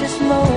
precious moment.